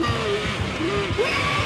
Oh, my God.